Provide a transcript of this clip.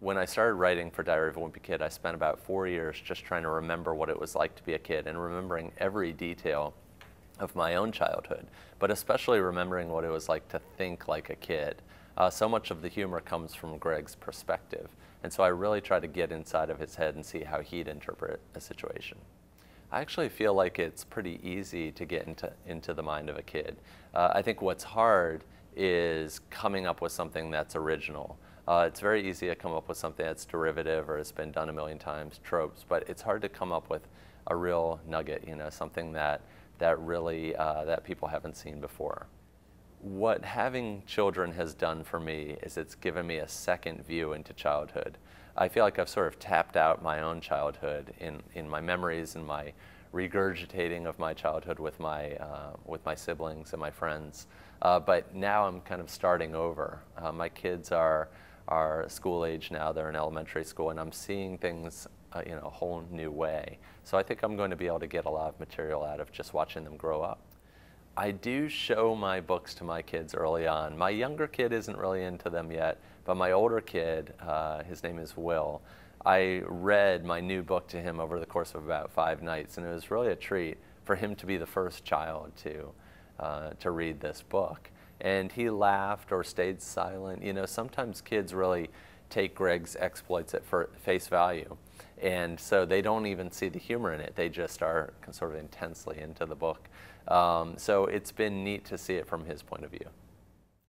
when I started writing for Diary of a Wimpy Kid, I spent about four years just trying to remember what it was like to be a kid and remembering every detail of my own childhood, but especially remembering what it was like to think like a kid. Uh, so much of the humor comes from Greg's perspective, and so I really try to get inside of his head and see how he'd interpret a situation. I actually feel like it's pretty easy to get into, into the mind of a kid. Uh, I think what's hard is coming up with something that's original. Uh, it's very easy to come up with something that's derivative or has been done a million times, tropes, but it's hard to come up with a real nugget, you know, something that, that really, uh, that people haven't seen before. What having children has done for me is it's given me a second view into childhood. I feel like I've sort of tapped out my own childhood in, in my memories and my regurgitating of my childhood with my, uh, with my siblings and my friends. Uh, but now I'm kind of starting over. Uh, my kids are are school age now, they're in elementary school, and I'm seeing things uh, in a whole new way. So I think I'm going to be able to get a lot of material out of just watching them grow up. I do show my books to my kids early on. My younger kid isn't really into them yet, but my older kid, uh, his name is Will, I read my new book to him over the course of about five nights, and it was really a treat for him to be the first child to, uh, to read this book and he laughed or stayed silent. You know, sometimes kids really take Greg's exploits at face value. And so they don't even see the humor in it. They just are sort of intensely into the book. Um, so it's been neat to see it from his point of view.